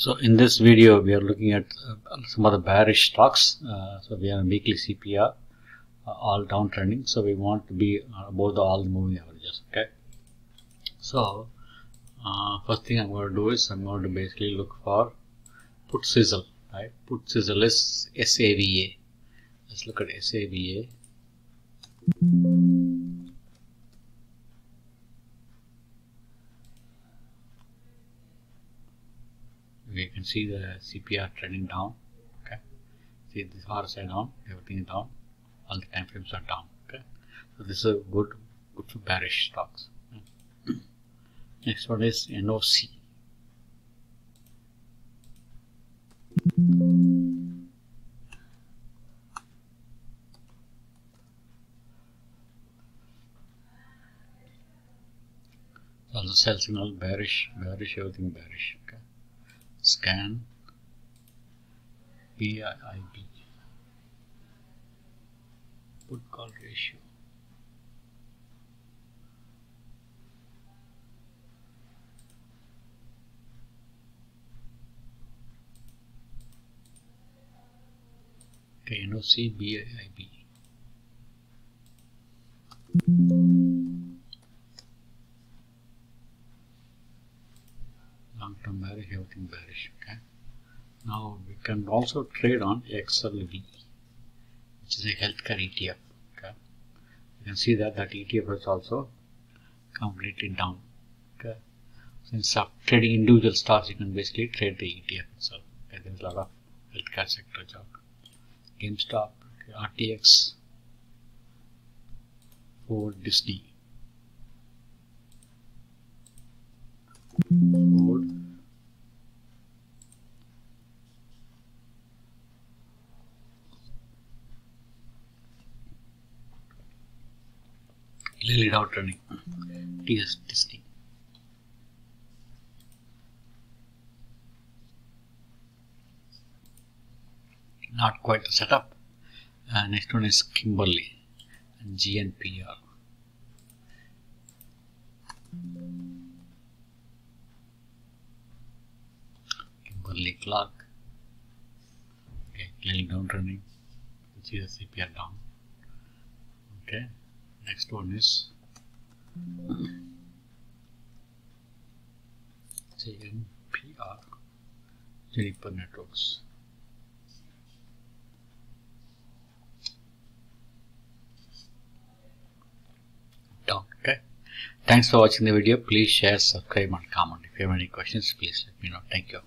So in this video, we are looking at uh, some of the bearish stocks. Uh, so we are weekly CPR, uh, all downtrending. So we want to be above the all moving averages. Okay. So uh, first thing I'm going to do is I'm going to basically look for put sizzle. Right. Put sizzle is SAVA. Let's look at SAVA. We can see the CPR trending down. Okay, see this RSI down, everything down, all the time frames are down. Okay, so this is a good, good for bearish stocks. Next one is NOC. Also sell signal bearish, bearish, everything bearish. Okay scan. BIIB put call ratio. Okay NOC BIIB bearish, everything bearish. Okay. Now we can also trade on XLV, which is a healthcare ETF. Okay. You can see that that ETF is also completely down. Okay. Since trading individual stocks, you can basically trade the ETF itself. Okay. There's a lot of healthcare sector job. GameStop, okay. RTX, Ford, Disney. Ford. Lily out running. TS Disney. Not quite the setup. Uh, next one is Kimberly and GNPR. Kimberly Clark. Okay, little down running. The CPR down. Okay, next one is JNPR Juniper Networks. Down. Okay. Thanks for watching the video. Please share, subscribe, and comment. If you have any questions, please let me know. Thank you.